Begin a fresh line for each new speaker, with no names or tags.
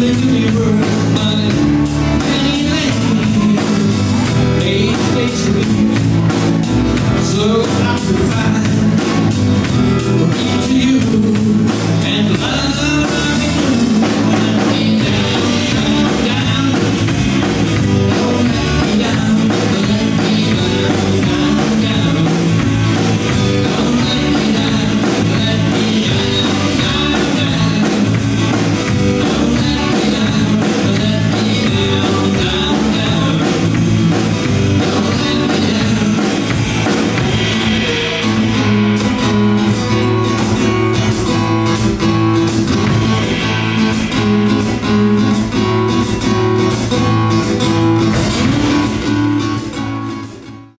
live in the world